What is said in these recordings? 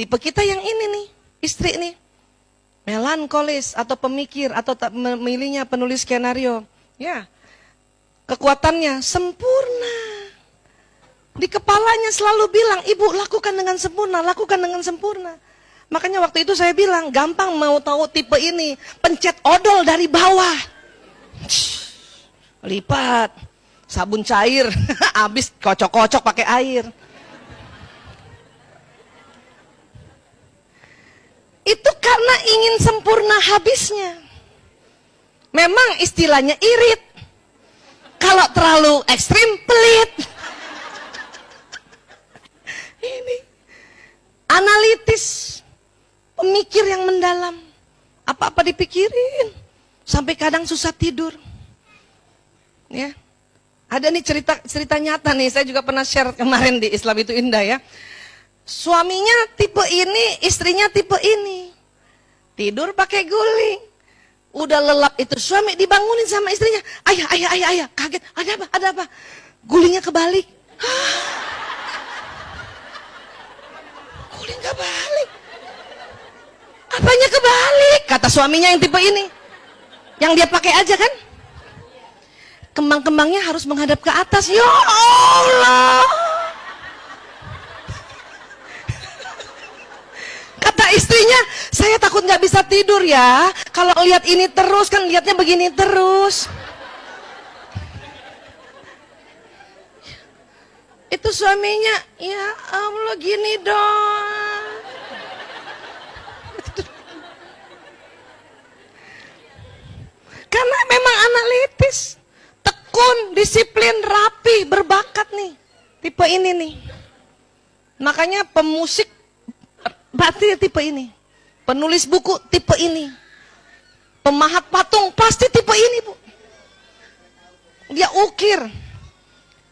Tipe kita yang ini nih, istri nih. Melankolis atau pemikir atau memilihnya penulis skenario. Ya. Kekuatannya sempurna. Di kepalanya selalu bilang, "Ibu, lakukan dengan sempurna, lakukan dengan sempurna." Makanya waktu itu saya bilang, gampang mau tahu tipe ini, pencet odol dari bawah. Lipat, sabun cair, habis kocok-kocok pakai air. Itu karena ingin sempurna habisnya. Memang istilahnya irit. Kalau terlalu ekstrim, pelit. Ini analitis, pemikir yang mendalam. Apa-apa dipikirin. Sampai kadang susah tidur. Ya. Ada nih cerita cerita nyata nih, saya juga pernah share kemarin di Islam itu indah ya. Suaminya tipe ini, istrinya tipe ini. Tidur pakai guling. Udah lelap itu suami dibangunin sama istrinya. Ayah, ayah, ayah, ayah. Kaget. Ada apa? Ada apa? Gulingnya kebalik. Guling kebalik. Apanya kebalik? Kata suaminya yang tipe ini. Yang dia pakai aja kan? Kembang-kembangnya harus menghadap ke atas. Ya Allah. Kata istrinya, saya takut nggak bisa tidur ya. Kalau lihat ini terus kan lihatnya begini terus. Itu suaminya, ya Allah gini dong. Karena memang analitis, tekun, disiplin, rapi, berbakat nih. Tipe ini nih. Makanya pemusik Berarti tipe ini. Penulis buku tipe ini. Pemahat patung pasti tipe ini, Bu. Dia ukir.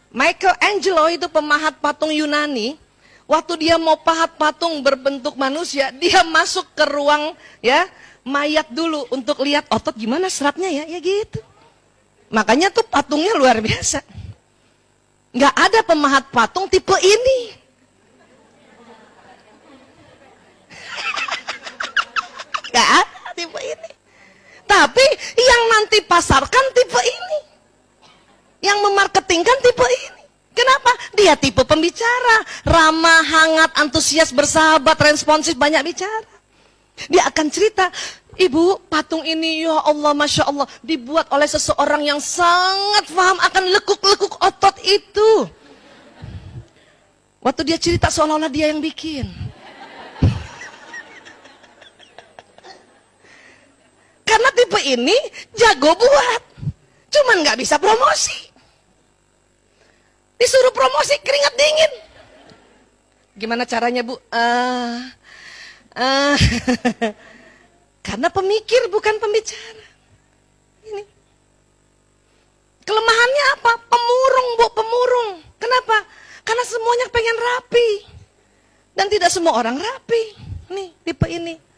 Michelangelo itu pemahat patung Yunani. Waktu dia mau pahat patung berbentuk manusia, dia masuk ke ruang ya mayat dulu untuk lihat otot gimana seratnya ya, ya gitu. Makanya tuh patungnya luar biasa. Nggak ada pemahat patung tipe ini. Gak ada tipe ini. Tapi yang nanti pasarkan tipe ini. Yang memarketingkan tipe ini. Kenapa? Dia tipe pembicara. Ramah, hangat, antusias, bersahabat, responsif, banyak bicara. Dia akan cerita, Ibu, patung ini ya Allah, Masya Allah, dibuat oleh seseorang yang sangat paham akan lekuk-lekuk otot itu. Waktu dia cerita seolah-olah dia yang bikin. Karena tipe ini jago buat. Cuman nggak bisa promosi. Disuruh promosi keringat dingin. Gimana caranya bu? Uh, uh, karena pemikir bukan pembicara. Ini. Kelemahannya apa? Pemurung bu, pemurung. Kenapa? Karena semuanya pengen rapi. Dan tidak semua orang rapi. Nih, tipe ini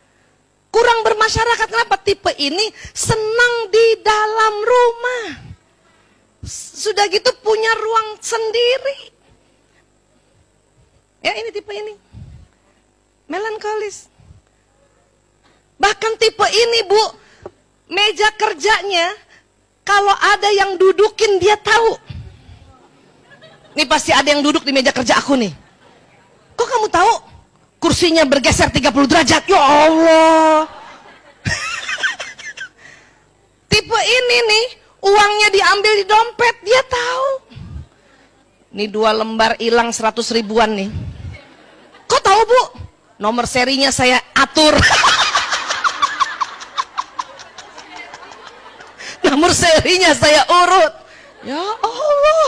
kurang bermasyarakat. Kenapa? Tipe ini senang di dalam rumah. Sudah gitu punya ruang sendiri. Ya ini tipe ini. Melankolis. Bahkan tipe ini bu, meja kerjanya kalau ada yang dudukin dia tahu. Ini pasti ada yang duduk di meja kerja aku nih. Kok kamu tahu? Kursinya bergeser 30 derajat. Ya Allah. Tipe ini nih, uangnya diambil di dompet, dia tahu. Ini dua lembar hilang 100 ribuan nih. Kok tahu bu? Nomor serinya saya atur. Nomor serinya saya urut. Ya Allah.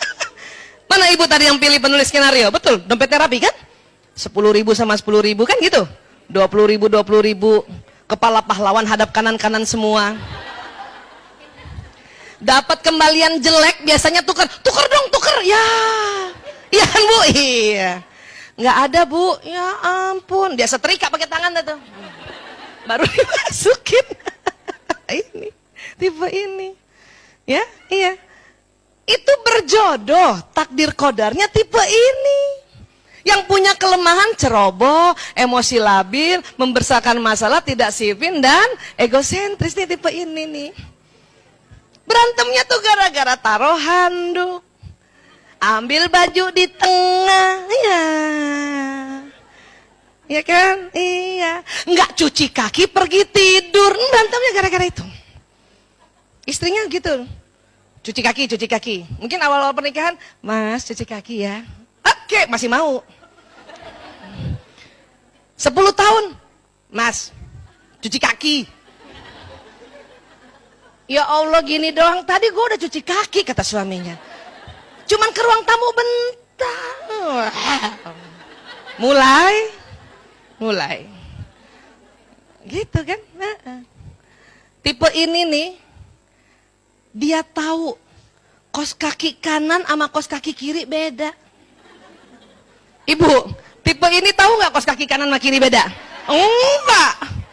Mana ibu tadi yang pilih penulis skenario? Betul, dompet terapi kan? 10 ribu sama 10 ribu kan gitu? 20 ribu 20 ribu kepala pahlawan hadap kanan-kanan semua. Dapat kembalian jelek biasanya tuker. Tuker dong tuker. Ya. Iya kan bu? Iya. Nggak ada bu. Ya ampun. Dia setrika pakai tangan tuh. Baru dimasukin. Ini tipe ini. Ya iya. Itu berjodoh. Takdir kodarnya tipe ini kelemahan ceroboh, emosi labil, membesarkan masalah, tidak sipin, dan egosentris nih tipe ini nih. Berantemnya tuh gara-gara taruh handuk. Ambil baju di tengah, ya. Iya kan? Iya. Nggak cuci kaki pergi tidur. Berantemnya gara-gara itu. Istrinya gitu. Cuci kaki, cuci kaki. Mungkin awal-awal pernikahan, mas cuci kaki ya. Oke, masih mau. Sepuluh tahun, mas cuci kaki. Ya Allah gini doang, tadi gue udah cuci kaki kata suaminya. Cuman ke ruang tamu bentar. Mulai, mulai. Gitu kan? Tipe ini nih, dia tahu kos kaki kanan sama kos kaki kiri beda. Ibu, tipe ini tahu nggak kos kaki kanan sama kiri beda? Enggak.